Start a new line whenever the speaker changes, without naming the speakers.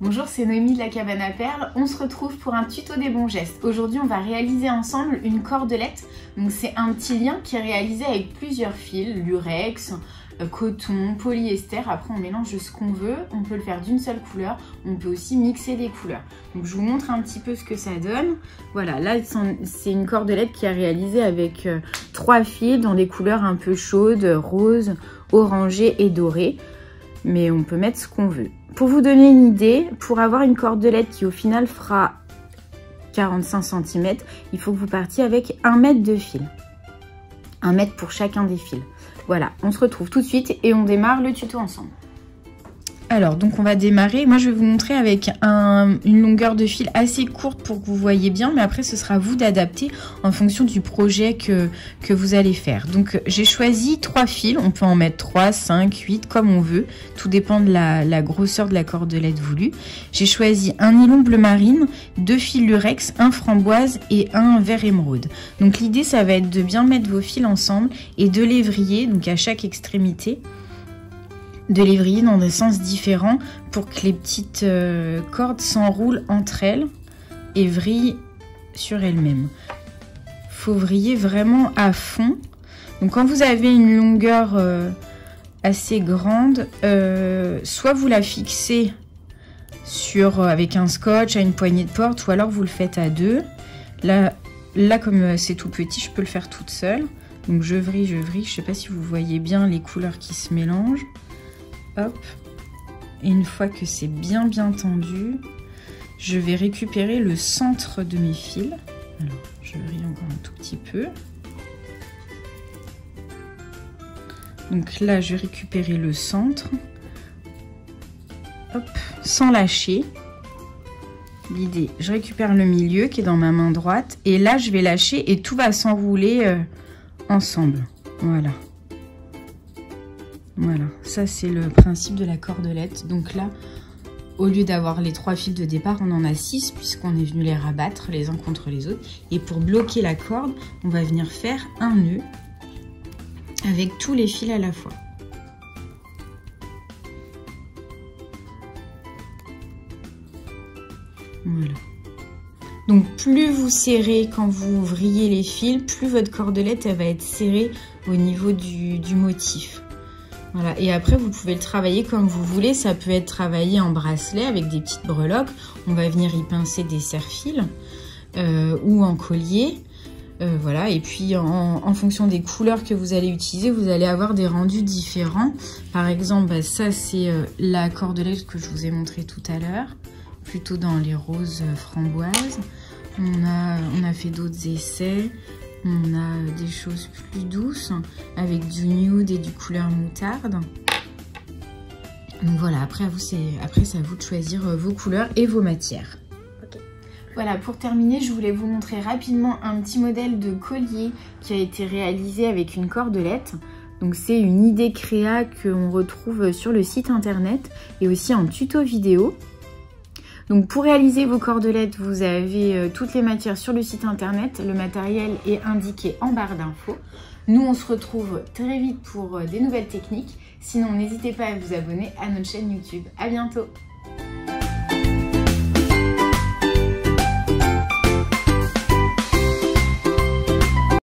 Bonjour, c'est Noémie de la cabane à perles. On se retrouve pour un tuto des bons gestes. Aujourd'hui, on va réaliser ensemble une cordelette. C'est un petit lien qui est réalisé avec plusieurs fils, lurex, euh, coton, polyester. Après, on mélange ce qu'on veut. On peut le faire d'une seule couleur. On peut aussi mixer des couleurs. Donc je vous montre un petit peu ce que ça donne. Voilà, là c'est une cordelette qui est réalisée avec euh, trois fils dans des couleurs un peu chaudes, rose, orangé et doré. Mais on peut mettre ce qu'on veut. Pour vous donner une idée, pour avoir une cordelette qui au final fera 45 cm, il faut que vous partiez avec 1 mètre de fil. 1 mètre pour chacun des fils. Voilà, on se retrouve tout de suite et on démarre le tuto ensemble. Alors, donc on va démarrer. Moi, je vais vous montrer avec une longueur de fil assez courte pour que vous voyez bien, mais après, ce sera à vous d'adapter en fonction du projet que, que vous allez faire. Donc, j'ai choisi trois fils. On peut en mettre 3, 5, 8, comme on veut. Tout dépend de la, grosseur de la cordelette voulue. J'ai choisi un nylon bleu marine, deux fils lurex, un framboise et un vert émeraude. Donc, l'idée, ça va être de bien mettre vos fils ensemble et de les vriller, donc à chaque extrémité de les dans des sens différents pour que les petites euh, cordes s'enroulent entre elles et vrillent sur elles-mêmes. faut vriller vraiment à fond. Donc quand vous avez une longueur euh, assez grande, euh, soit vous la fixez sur, avec un scotch à une poignée de porte ou alors vous le faites à deux. Là, là comme c'est tout petit, je peux le faire toute seule. Donc je vrille, je vrille. Je ne sais pas si vous voyez bien les couleurs qui se mélangent. Et une fois que c'est bien bien tendu, je vais récupérer le centre de mes fils. Alors, je vrille encore un tout petit peu. Donc là, je vais récupérer le centre. Hop, sans lâcher. L'idée, je récupère le milieu qui est dans ma main droite. Et là, je vais lâcher et tout va s'enrouler euh, ensemble. Voilà. Voilà, ça c'est le principe de la cordelette. Donc là, au lieu d'avoir les trois fils de départ, on en a six puisqu'on est venu les rabattre les uns contre les autres. Et pour bloquer la corde, on va venir faire un nœud avec tous les fils à la fois. Voilà. Donc plus vous serrez quand vous vrillez les fils, plus votre cordelette va être serrée au niveau du motif. Et après, vous pouvez le travailler comme vous voulez. Ça peut être travaillé en bracelet avec des petites breloques. On va venir y pincer des serre-fils euh, ou en collier. Euh, voilà, et puis en, fonction des couleurs que vous allez utiliser, vous allez avoir des rendus différents. Par exemple, bah, ça c'est euh, la cordelette que je vous ai montré tout à l'heure, plutôt dans les roses framboises. On a, on a fait d'autres essais. On a des choses plus douces avec du nude et du couleur moutarde. Donc voilà, après, vous, après c'est à vous de choisir euh, vos couleurs et vos matières. Voilà, pour terminer, je voulais vous montrer rapidement un petit modèle de collier qui a été réalisé avec une cordelette. Donc c'est une idée créa qu'on retrouve sur le site internet et aussi en tuto vidéo. Donc pour réaliser vos cordelettes, vous avez euh, toutes les matières sur le site internet. Le matériel est indiqué en barre d'infos. Nous, on se retrouve très vite pour euh, des nouvelles techniques. Sinon, n'hésitez pas à vous abonner à notre chaîne YouTube. À bientôt